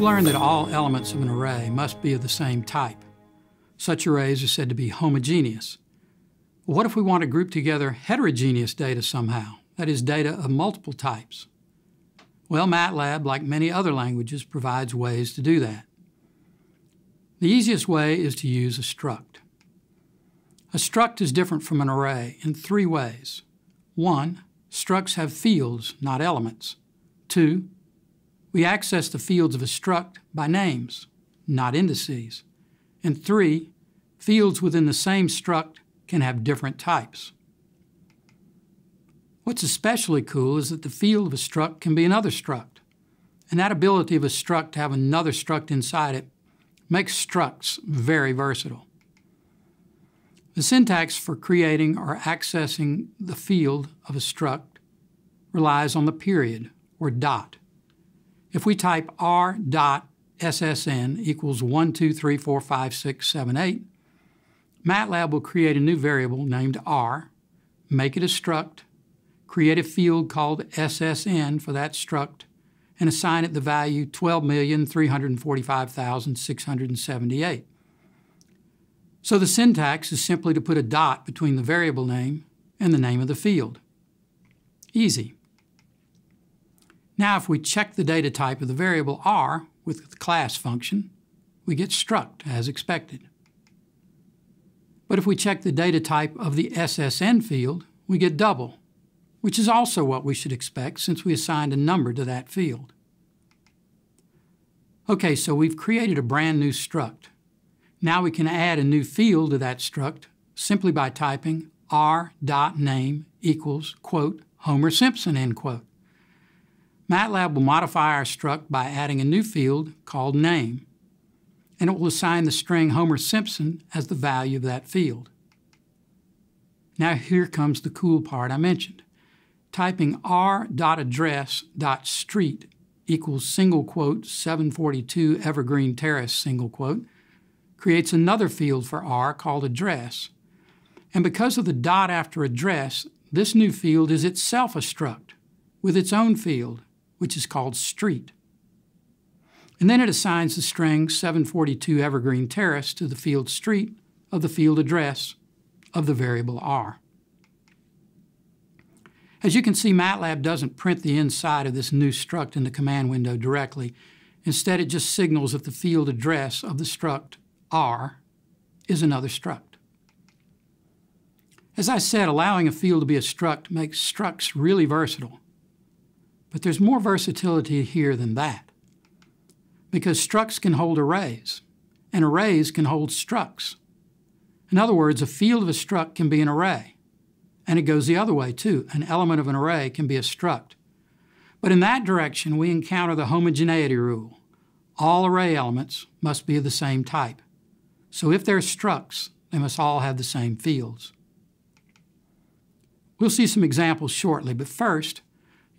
We've learned that all elements of an array must be of the same type. Such arrays are said to be homogeneous. what if we want to group together heterogeneous data somehow, that is, data of multiple types? Well, MATLAB, like many other languages, provides ways to do that. The easiest way is to use a struct. A struct is different from an array in three ways. One, structs have fields, not elements. Two, we access the fields of a struct by names, not indices. And three, fields within the same struct can have different types. What's especially cool is that the field of a struct can be another struct. And that ability of a struct to have another struct inside it makes structs very versatile. The syntax for creating or accessing the field of a struct relies on the period, or dot. If we type r dot ssn equals 1, 2, 3, 4, 5, 6, 7, 8, MATLAB will create a new variable named r, make it a struct, create a field called ssn for that struct, and assign it the value 12,345,678. So the syntax is simply to put a dot between the variable name and the name of the field. Easy. Now if we check the data type of the variable r with the class function, we get struct as expected. But if we check the data type of the SSN field, we get double, which is also what we should expect since we assigned a number to that field. Okay, so we've created a brand new struct. Now we can add a new field to that struct simply by typing r.name equals, quote, Homer Simpson, end quote. MATLAB will modify our struct by adding a new field called name, and it will assign the string Homer Simpson as the value of that field. Now here comes the cool part I mentioned. Typing r.address.street equals single quote 742 Evergreen Terrace single quote creates another field for R called address. And because of the dot after address, this new field is itself a struct with its own field, which is called street. And then it assigns the string 742 Evergreen Terrace to the field street of the field address of the variable R. As you can see, MATLAB doesn't print the inside of this new struct in the command window directly. Instead, it just signals that the field address of the struct R is another struct. As I said, allowing a field to be a struct makes structs really versatile. But there's more versatility here than that. Because structs can hold arrays, and arrays can hold structs. In other words, a field of a struct can be an array. And it goes the other way, too. An element of an array can be a struct. But in that direction, we encounter the homogeneity rule. All array elements must be of the same type. So if they're structs, they must all have the same fields. We'll see some examples shortly, but first,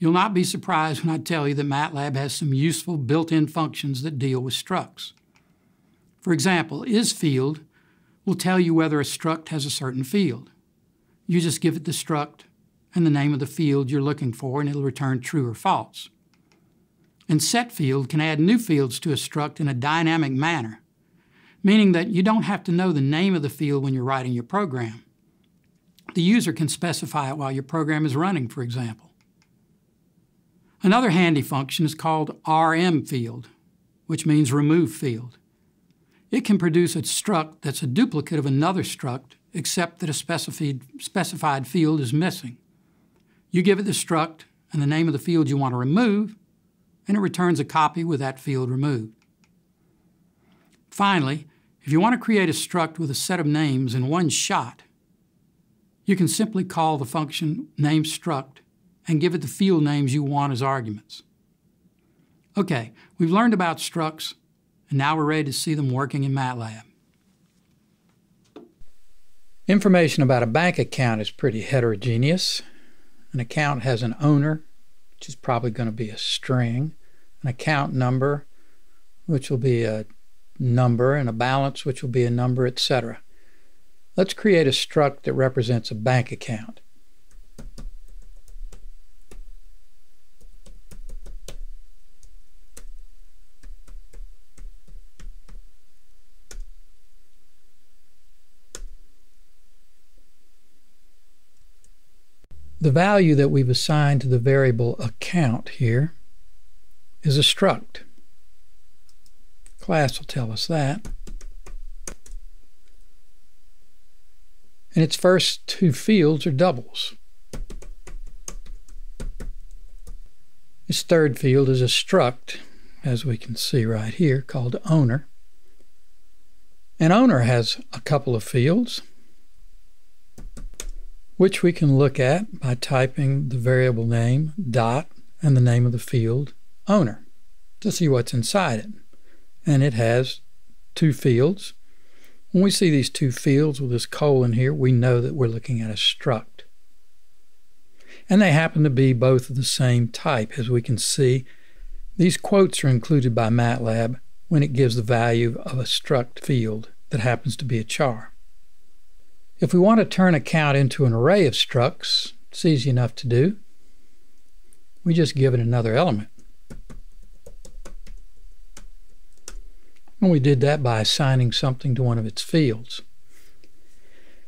you'll not be surprised when I tell you that MATLAB has some useful built-in functions that deal with structs. For example, isField will tell you whether a struct has a certain field. You just give it the struct and the name of the field you're looking for, and it'll return true or false. And setField can add new fields to a struct in a dynamic manner meaning that you don't have to know the name of the field when you're writing your program. The user can specify it while your program is running, for example. Another handy function is called RM field, which means remove field. It can produce a struct that's a duplicate of another struct, except that a specified, specified field is missing. You give it the struct and the name of the field you want to remove, and it returns a copy with that field removed. Finally, if you want to create a struct with a set of names in one shot, you can simply call the function nameStruct and give it the field names you want as arguments. Okay, we've learned about structs, and now we're ready to see them working in MATLAB. Information about a bank account is pretty heterogeneous. An account has an owner, which is probably going to be a string, an account number, which will be a number and a balance, which will be a number, etc. Let's create a struct that represents a bank account. The value that we've assigned to the variable account here is a struct. Class will tell us that. And its first two fields are doubles. Its third field is a struct, as we can see right here, called owner. An owner has a couple of fields, which we can look at by typing the variable name, dot, and the name of the field, owner, to see what's inside it. And it has two fields. When we see these two fields with this colon here, we know that we're looking at a struct and they happen to be both of the same type. As we can see, these quotes are included by MATLAB when it gives the value of a struct field that happens to be a char. If we want to turn account into an array of structs, it's easy enough to do. We just give it another element. And we did that by assigning something to one of its fields.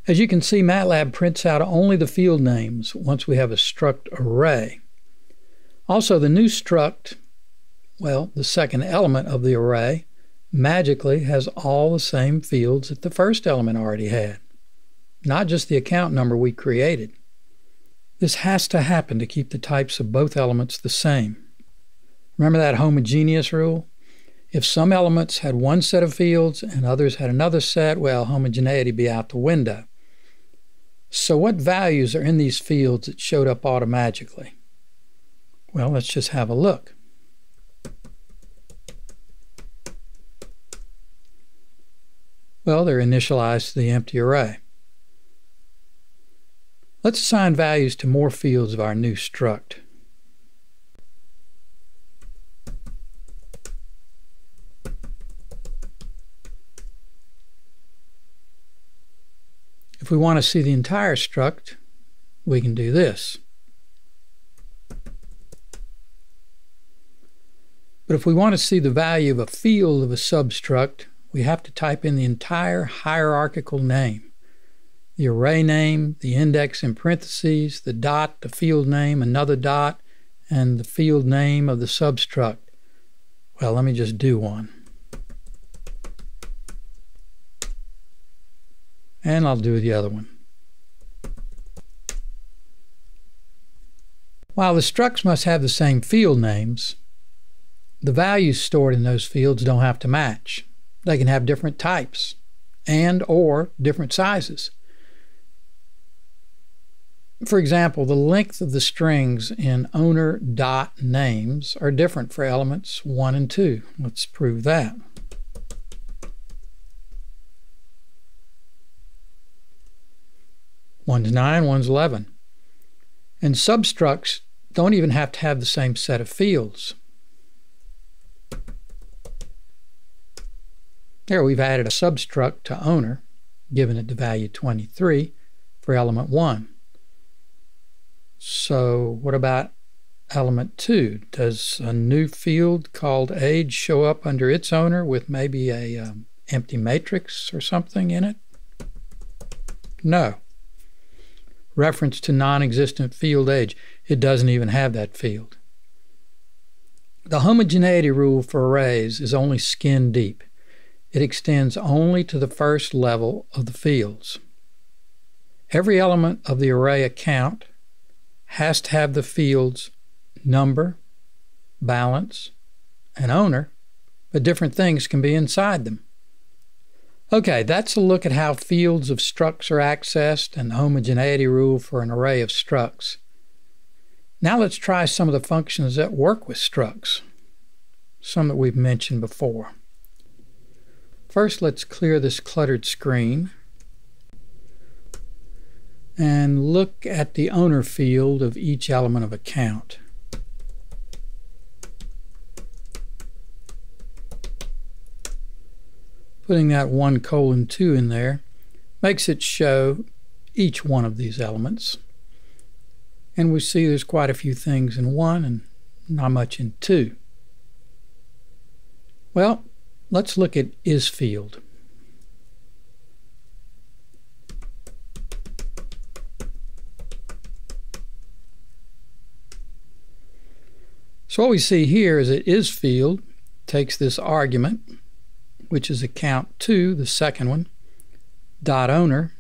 As you can see, MATLAB prints out only the field names once we have a struct array. Also, the new struct, well, the second element of the array, magically has all the same fields that the first element already had, not just the account number we created. This has to happen to keep the types of both elements the same. Remember that homogeneous rule? If some elements had one set of fields and others had another set, well, homogeneity be out the window. So what values are in these fields that showed up automatically? Well, let's just have a look. Well, they're initialized to the empty array. Let's assign values to more fields of our new struct. If we want to see the entire struct, we can do this. But if we want to see the value of a field of a substruct, we have to type in the entire hierarchical name. The array name, the index in parentheses, the dot, the field name, another dot, and the field name of the substruct. Well, let me just do one. and I'll do the other one. While the structs must have the same field names, the values stored in those fields don't have to match. They can have different types and or different sizes. For example, the length of the strings in owner dot names are different for elements 1 and 2. Let's prove that. One's 9, one's 11. And substructs don't even have to have the same set of fields. There we've added a substruct to owner, given it the value 23 for element 1. So what about element 2? Does a new field called age show up under its owner with maybe a um, empty matrix or something in it? No reference to non-existent field age. It doesn't even have that field. The homogeneity rule for arrays is only skin deep. It extends only to the first level of the fields. Every element of the array account has to have the fields number, balance, and owner, but different things can be inside them. Okay, that's a look at how fields of structs are accessed and the homogeneity rule for an array of structs. Now let's try some of the functions that work with structs, some that we've mentioned before. First, let's clear this cluttered screen and look at the owner field of each element of account. putting that 1 colon 2 in there makes it show each one of these elements. And we see there's quite a few things in 1 and not much in 2. Well, let's look at is field. So what we see here is that is field takes this argument, which is account 2, the second one, dot owner.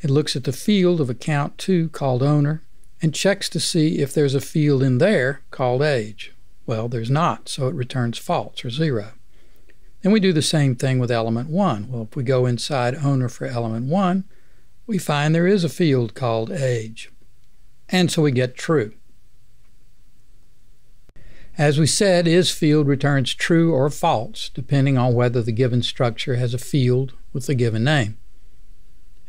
It looks at the field of account 2 called owner and checks to see if there's a field in there called age. Well, there's not, so it returns false or zero. Then we do the same thing with element 1. Well, if we go inside owner for element 1, we find there is a field called age. And so we get true. As we said, is field returns true or false, depending on whether the given structure has a field with the given name.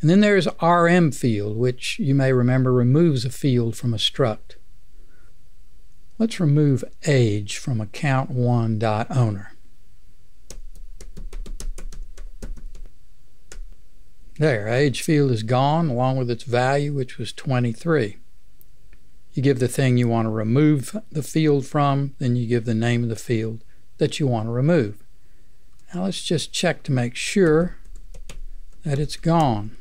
And then there's RM field, which you may remember removes a field from a struct. Let's remove age from account1.owner. There, age field is gone along with its value, which was 23. You give the thing you want to remove the field from, then you give the name of the field that you want to remove. Now let's just check to make sure that it's gone.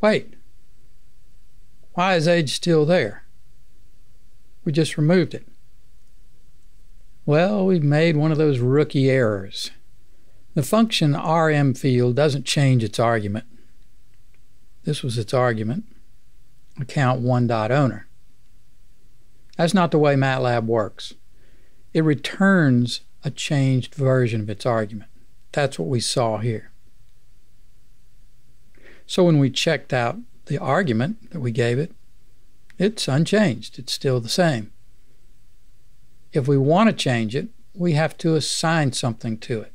Wait, why is age still there? We just removed it. Well, we've made one of those rookie errors. The function rm field doesn't change its argument. This was its argument, account one dot owner. That's not the way MATLAB works. It returns a changed version of its argument. That's what we saw here. So when we checked out the argument that we gave it, it's unchanged. It's still the same. If we want to change it, we have to assign something to it.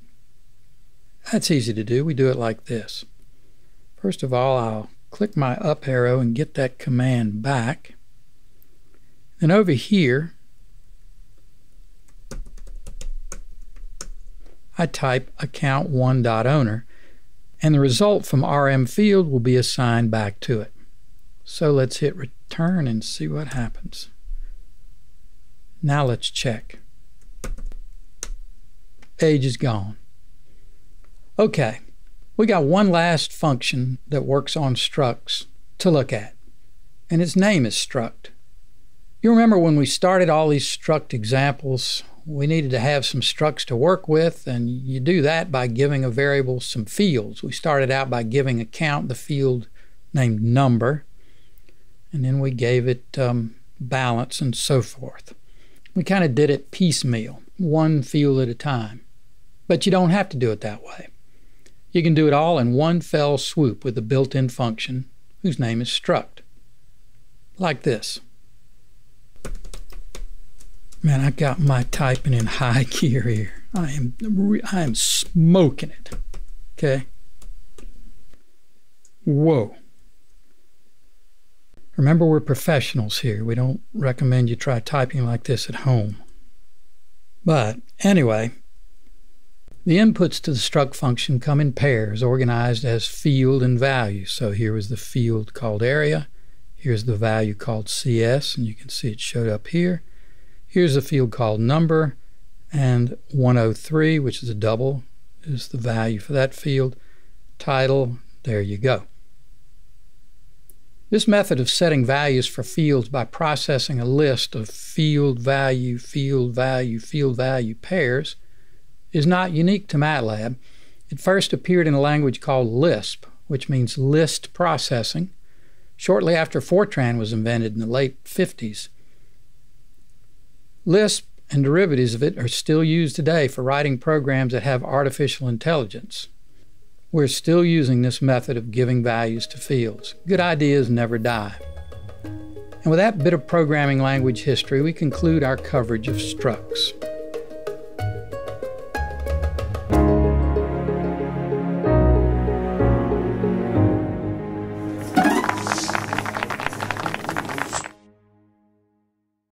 That's easy to do. We do it like this. First of all, I'll click my up arrow and get that command back. Then over here, I type account1.owner, and the result from RM field will be assigned back to it. So let's hit return and see what happens. Now let's check. Age is gone. Okay, we got one last function that works on structs to look at, and its name is struct. You remember when we started all these struct examples, we needed to have some structs to work with, and you do that by giving a variable some fields. We started out by giving account the field named number, and then we gave it um, balance and so forth. We kind of did it piecemeal, one field at a time. But you don't have to do it that way. You can do it all in one fell swoop with a built-in function whose name is struct. Like this. Man, I got my typing in high gear here. I am I am smoking it. Okay? Whoa. Remember, we're professionals here. We don't recommend you try typing like this at home. But anyway, the inputs to the struct function come in pairs organized as field and value. So here is the field called area. Here's the value called CS, and you can see it showed up here. Here's a field called number, and 103, which is a double, is the value for that field. Title, there you go. This method of setting values for fields by processing a list of field value, field value, field value pairs is not unique to MATLAB. It first appeared in a language called Lisp, which means list processing, shortly after Fortran was invented in the late 50s. Lisp and derivatives of it are still used today for writing programs that have artificial intelligence. We're still using this method of giving values to fields. Good ideas never die. And with that bit of programming language history, we conclude our coverage of structs.